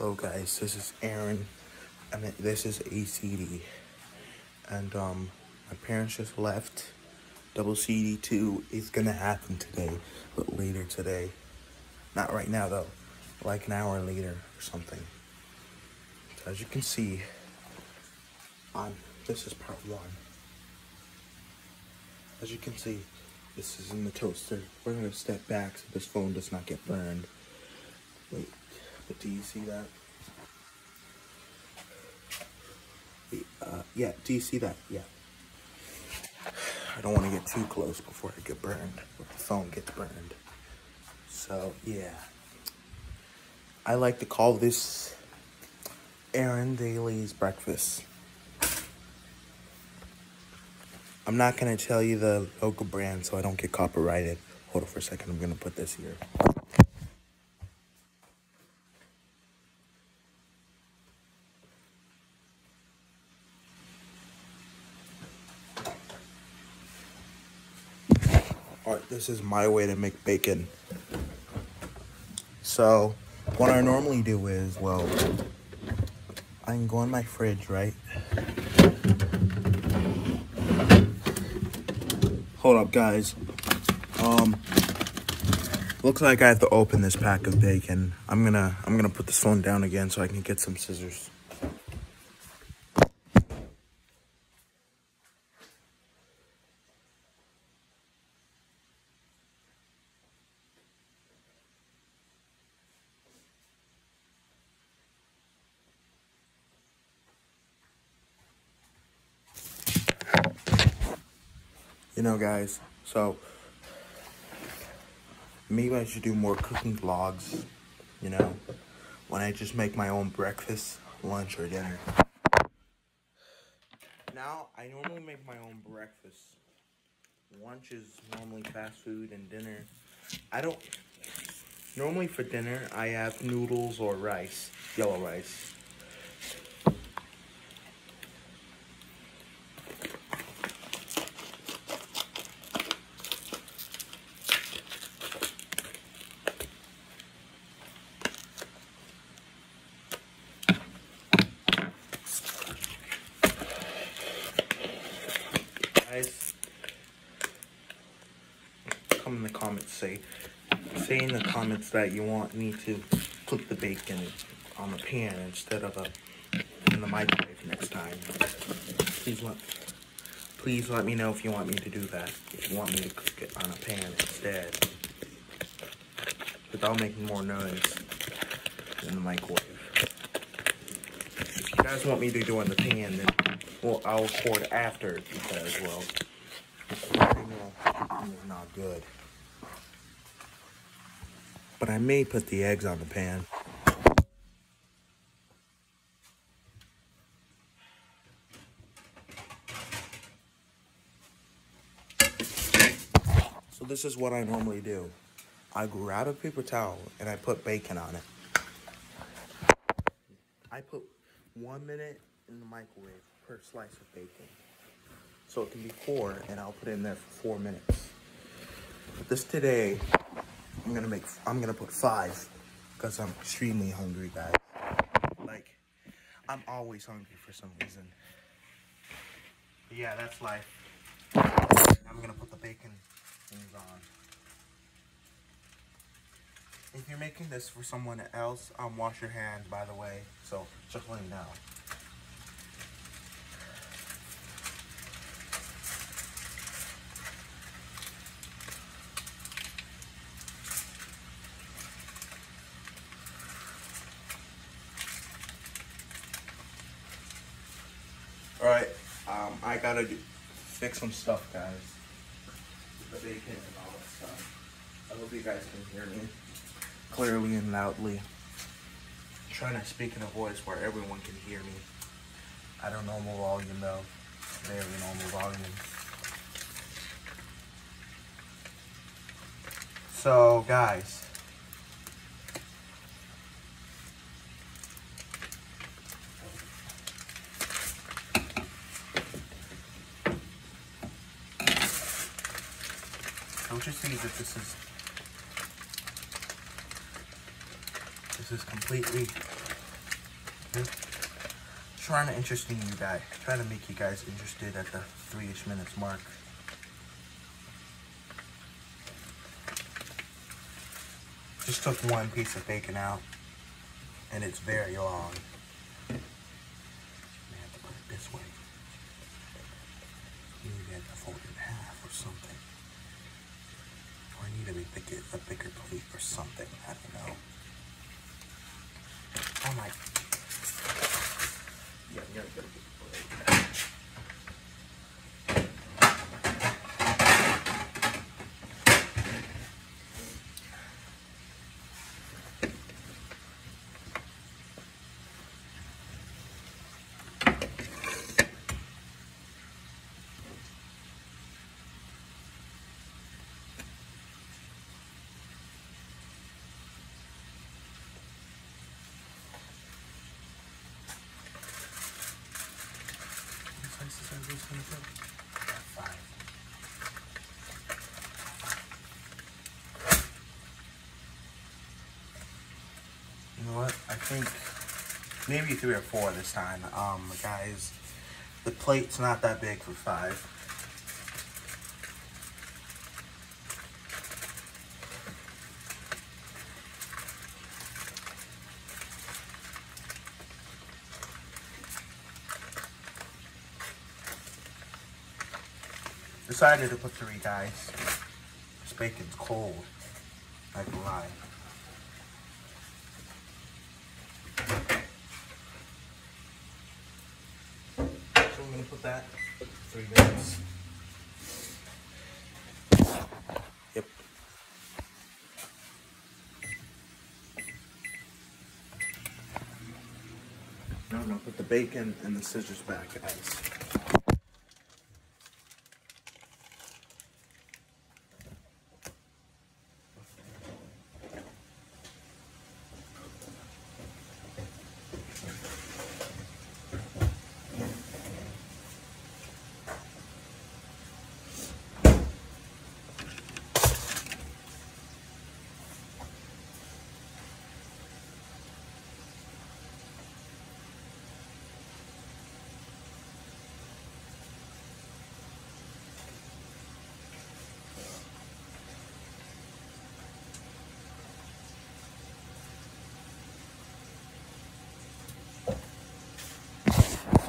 Hello guys, this is Aaron, and this is ACD, and um, my parents just left. Double CD2 is gonna happen today, but later today. Not right now though, like an hour later or something. So as you can see, on this is part one. As you can see, this is in the toaster. We're gonna step back so this phone does not get burned. Wait, but do you see that? Uh, yeah, do you see that? Yeah. I don't want to get too close before I get burned, or the phone gets burned. So, yeah. I like to call this Aaron Daly's breakfast. I'm not going to tell you the local brand so I don't get copyrighted. Hold on for a second. I'm going to put this here. Alright, this is my way to make bacon. So, what I normally do is, well, I can go in my fridge, right? Hold up, guys. Um, looks like I have to open this pack of bacon. I'm gonna, I'm gonna put this phone down again so I can get some scissors. You know, guys, so maybe I should do more cooking vlogs, you know, when I just make my own breakfast, lunch, or dinner. Now, I normally make my own breakfast. Lunch is normally fast food, and dinner, I don't, normally for dinner, I have noodles or rice, yellow rice. guys come in the comments say say in the comments that you want me to cook the bacon on the pan instead of a in the microwave next time. Please let please let me know if you want me to do that. If you want me to cook it on a pan instead. Without making more noise in the microwave. If you guys want me to do it in the pan then well, I'll record after because, well, recording is not good. But I may put the eggs on the pan. So this is what I normally do. I grab a paper towel and I put bacon on it. I put one minute in the microwave per slice of bacon. So it can be four, and I'll put it in there for four minutes. This today, I'm gonna make, I'm gonna put five, because I'm extremely hungry, guys. Like, I'm always hungry for some reason. But yeah, that's life. I'm gonna put the bacon things on. If you're making this for someone else, um, wash your hands, by the way. So, just let me know. Alright, um, I gotta do, fix some stuff, guys. The bacon and all that stuff. I hope you guys can hear me clearly and loudly. I'm trying to speak in a voice where everyone can hear me. At a normal volume though. Very normal volume. So, guys. Don't you see that this is this is completely Trying to interesting you guys. Trying to make you guys interested at the three-ish minutes mark. Just took one piece of bacon out, and it's very long. I have to put it this way. Maybe I have to fold it in half or something. Or I need a bigger, a bigger plate or something. I don't know. Oh my. Yeah, you gotta get a big plate. How many You know what? I think maybe three or four this time. Um, guys, the plate's not that big for five. Decided to put three guys. This bacon's cold. I can lie. So I'm gonna put that three minutes. Yep. Now I'm gonna put the bacon and the scissors back, guys.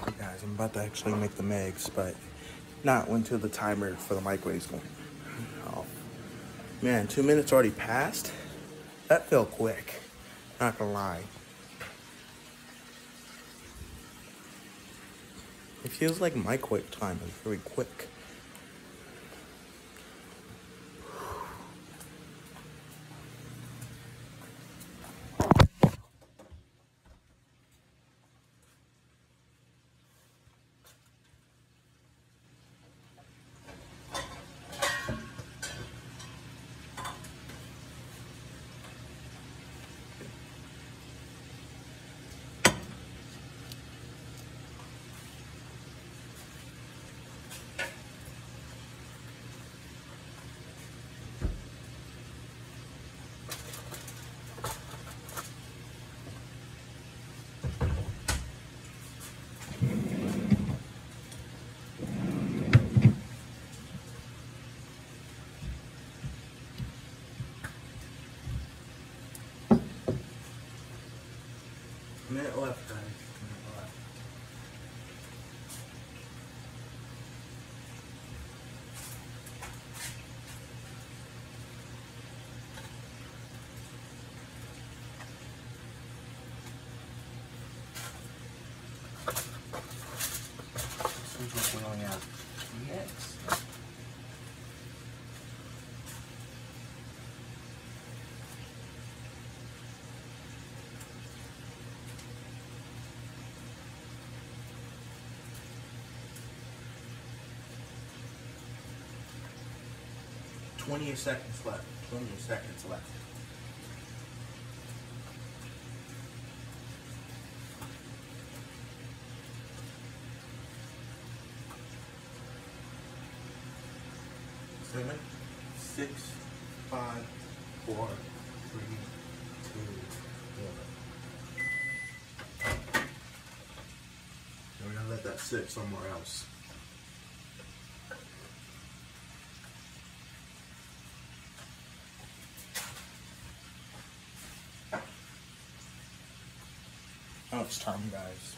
Okay, guys, I'm about to actually make the eggs, but not until the timer for the microwave's going. Oh, man, two minutes already passed. That felt quick. Not gonna lie. It feels like microwave time is very quick. Minute left, guys. Minute left. Three eggs. Seconds left. Twenty seconds left. Seven, six, five, four, three, two, one. let that sit somewhere else. Now it's time, guys.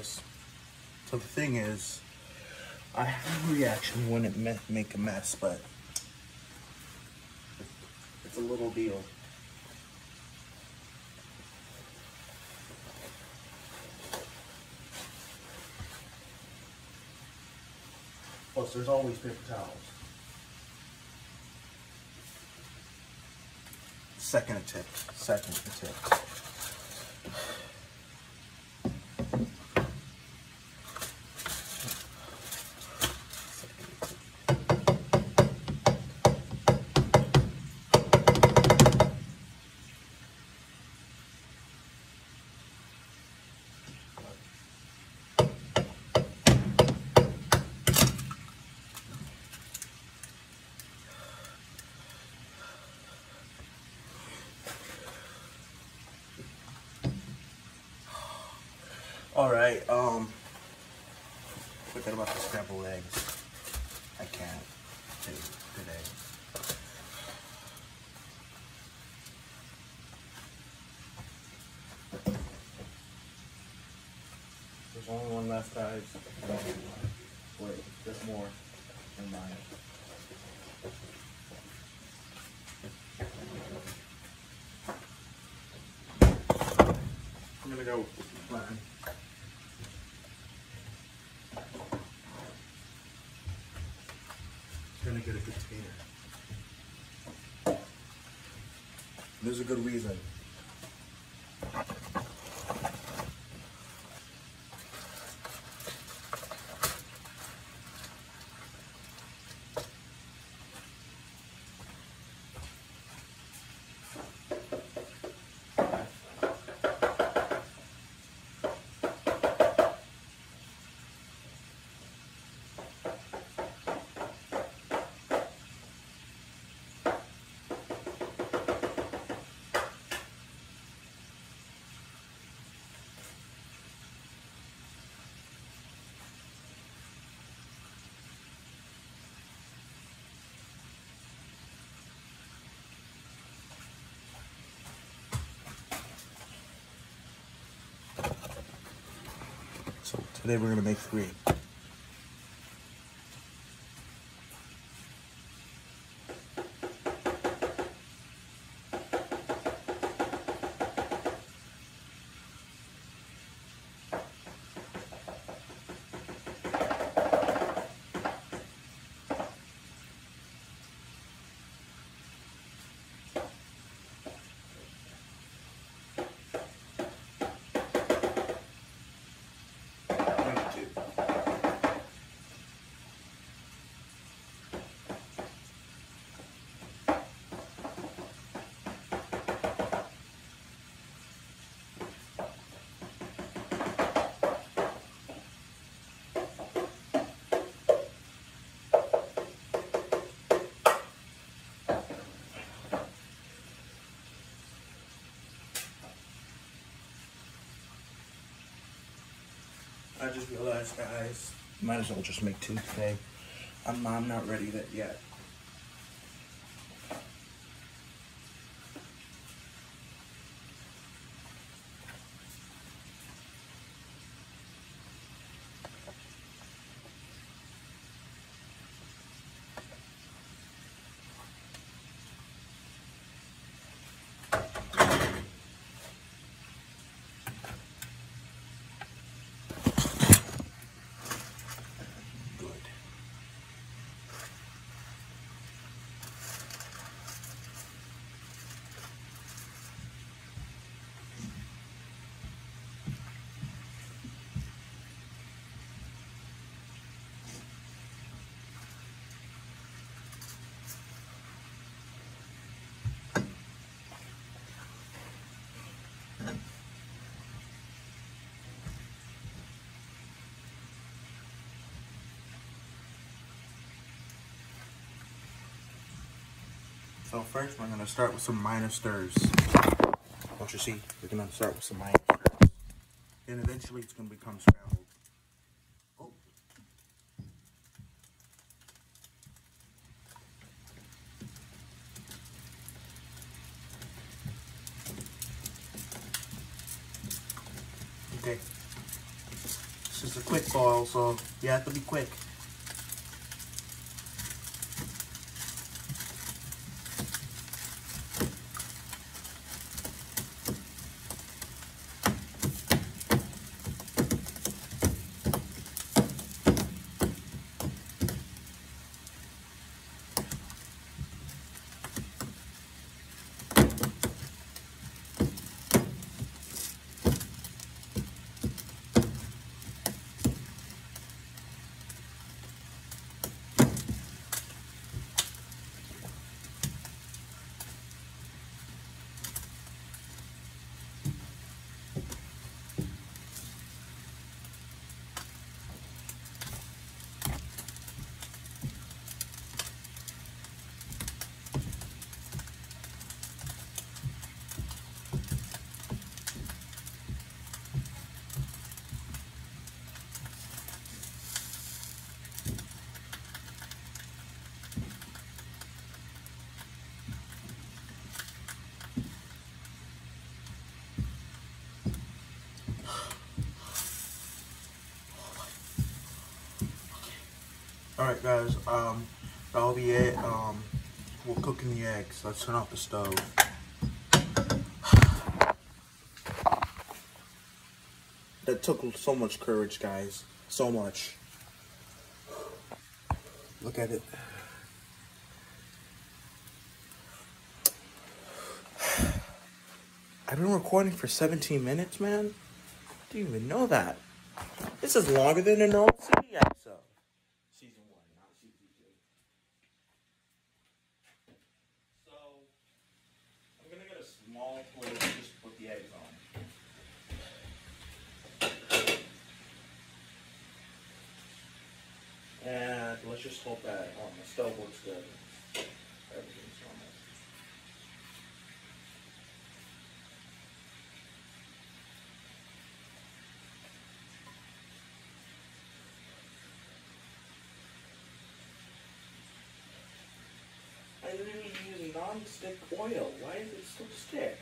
Guys, so the thing is, I have a reaction when it make a mess, but it's a little deal. Plus, there's always paper towels. Second attempt. Second attempt. All right. Um. Forget about the scrambled eggs. I can't do today. There's only one left, guys. Wait, there's more in mine. I'm gonna go with the plan. Gonna get a container. There's a good reason. So today we're gonna make three. I just realized, guys, might as well just make two today. I'm, I'm not ready that yet. So first we're gonna start with some minor stirs. Don't you see? We're gonna start with some minor stirs. Then eventually it's gonna become scrambled. Oh. Okay. This is a quick boil, so you have to be quick. Alright guys, um, that'll be it. Um, we're cooking the eggs. Let's turn off the stove. That took so much courage, guys. So much. Look at it. I've been recording for 17 minutes, man. I Didn't even know that. This is longer than a old city episode. Season one, not season two. So, I'm gonna get a small plate just to put the eggs on. And let's just hope that um, the stove works good. Everything's normal. I literally use non-stick oil. Why is it still stick?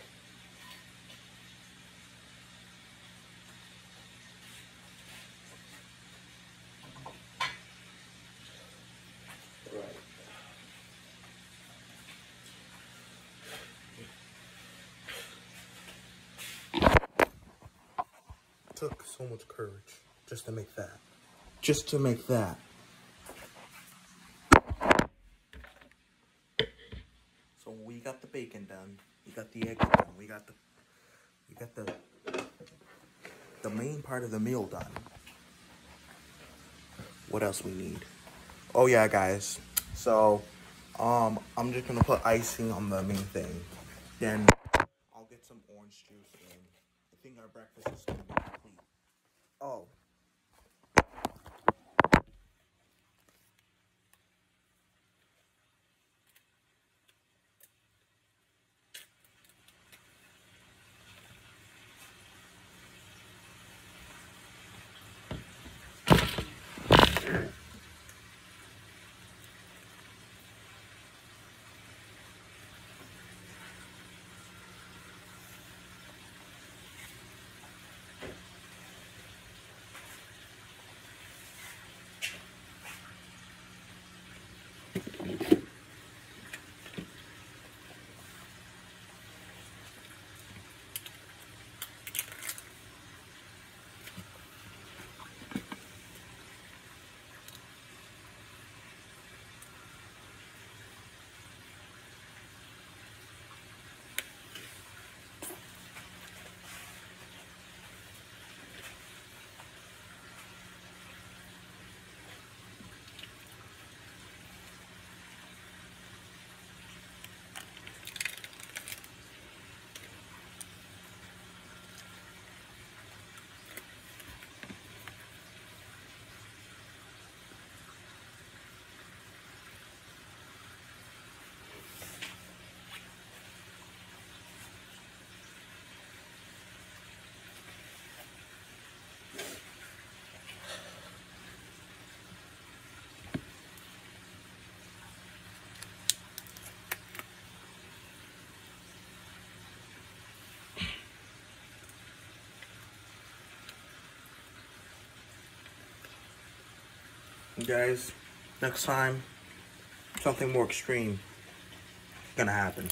Right. Took so much courage just to make that. Just to make that. So we got the bacon done. We got the eggs done. We got the we got the the main part of the meal done. What else we need? Oh yeah, guys. So um I'm just gonna put icing on the main thing. Then Guys, next time, something more extreme gonna happen.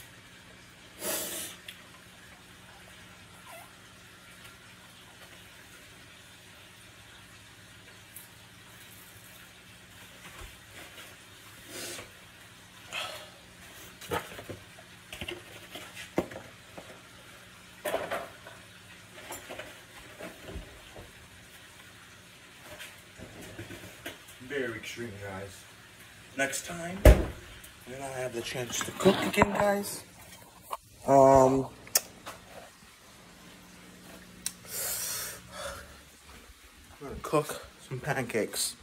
Very extreme, guys. Next time, when I have the chance to cook again, guys, um, I'm gonna cook some pancakes.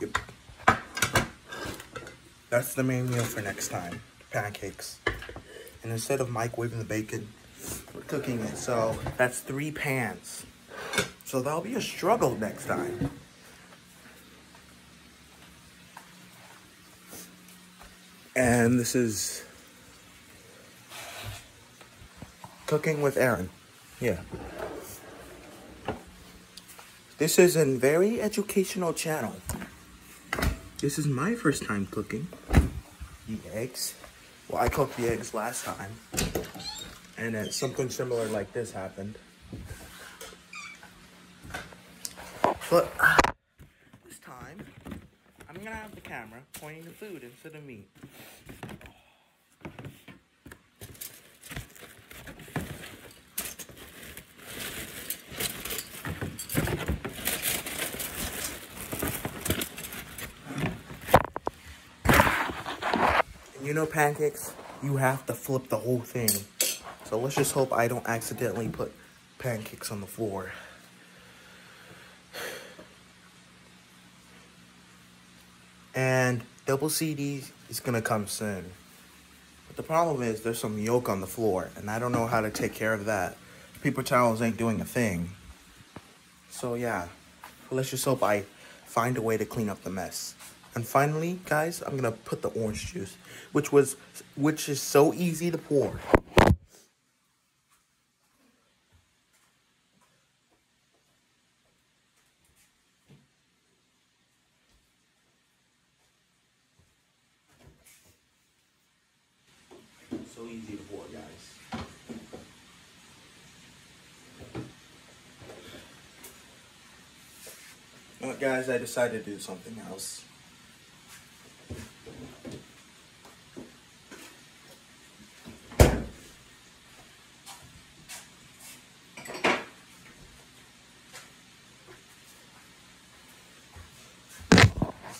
Yep. That's the main meal for next time, pancakes. And instead of microwaving the bacon, we're cooking it. So that's three pans. So that'll be a struggle next time. And this is cooking with Aaron. Yeah. This is a very educational channel. This is my first time cooking the eggs. Well, I cooked the eggs last time. And then something similar like this happened. But uh, Gonna have the camera pointing the food instead of me. You know pancakes, you have to flip the whole thing. So let's just hope I don't accidentally put pancakes on the floor. And double CD is gonna come soon. But the problem is there's some yolk on the floor and I don't know how to take care of that. Paper towels ain't doing a thing. So yeah, let's just hope I find a way to clean up the mess. And finally, guys, I'm gonna put the orange juice, which was, which is so easy to pour. So easy to pour, guys. You know decided to do something else.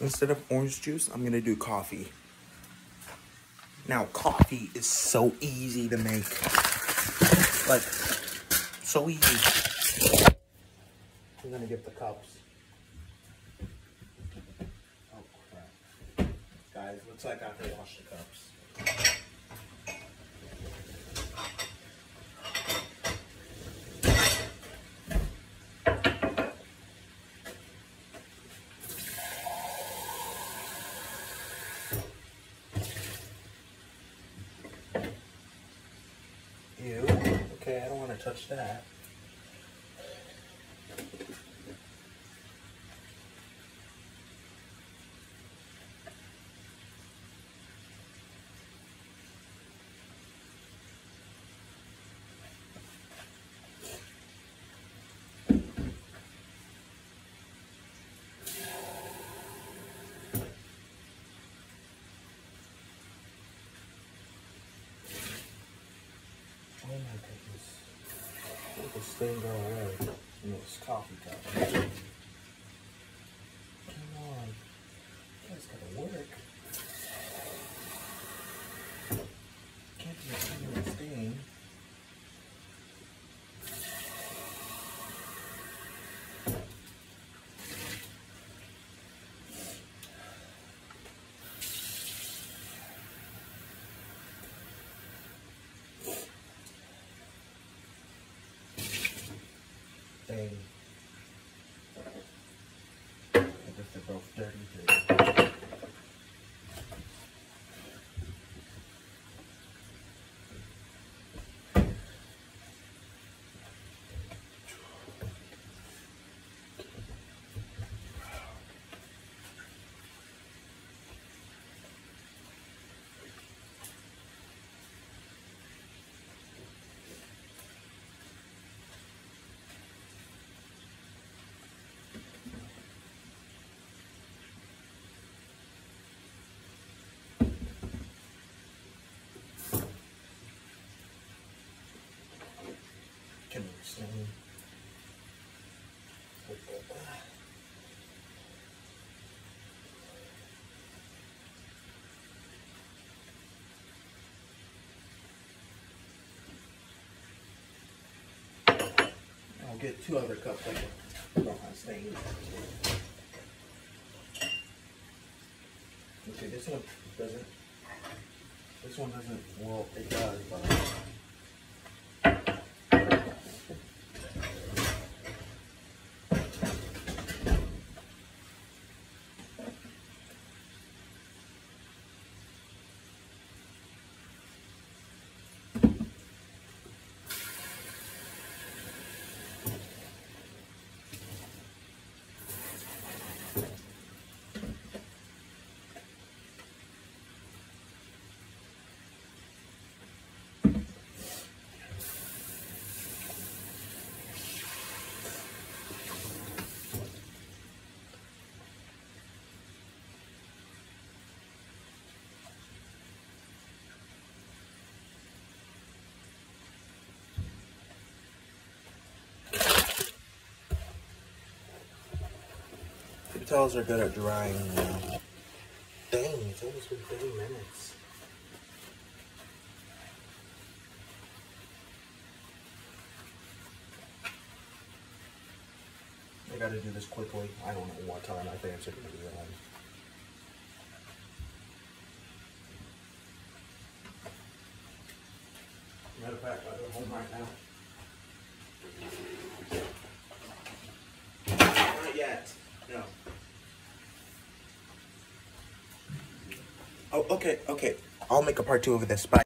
Instead of orange juice, I'm gonna do coffee. Now, coffee is so easy to make. Like, so easy. I'm gonna get the cups. Oh crap. Like I wash the cups. Ew. Okay, I don't want to touch that. Oh my goodness. Let this thing go away. in this coffee cup. Come on. You guys gotta work. Can't be a single stain. Dang. I guess they're both dirty too. Here, Stain. I'll get two other cups I have stain. Okay, this one doesn't. This one doesn't. Well, it does, but. Towels are good at drying now. Dang, it's almost been 30 minutes. I gotta do this quickly. I don't know what time I think be on. Matter of fact, I go home right now. Not yet. No. Oh, okay, okay. I'll make a part two of this. Bye.